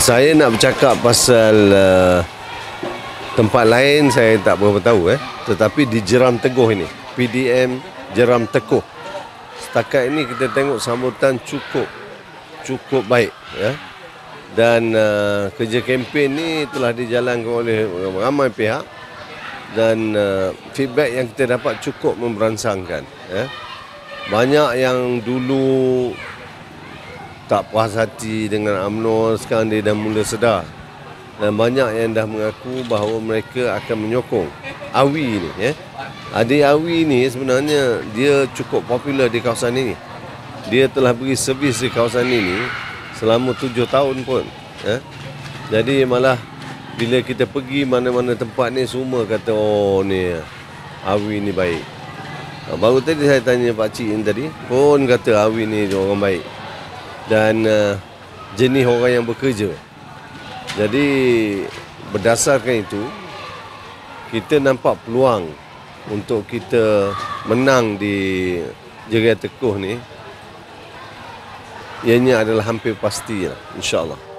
saya nak bercakap pasal uh, tempat lain saya tak berapa tahu eh. Tetapi di Jeram Teguh ini, PDM Jeram Teguh. Setakat ini kita tengok sambutan cukup cukup baik ya. Dan uh, kerja kempen ni telah dijalankan oleh ramai pihak dan uh, feedback yang kita dapat cukup memberansangkan ya. Banyak yang dulu tak puas hati dengan UMNO sekarang dia dah mula sedar dan banyak yang dah mengaku bahawa mereka akan menyokong Awi ni ya. Adik Awi ni sebenarnya dia cukup popular di kawasan ini. Dia telah beri servis di kawasan ini selama tujuh tahun pun ya. Jadi malah bila kita pergi mana-mana tempat ni semua kata oh ni Awi ni baik. Baru tadi saya tanya Pak Cik ni tadi pun kata Awi ni orang baik dan uh, jenis orang yang bekerja. Jadi berdasarkan itu kita nampak peluang untuk kita menang di Jeria Tekuh ni ianya adalah hampir pasti lah, insyaAllah.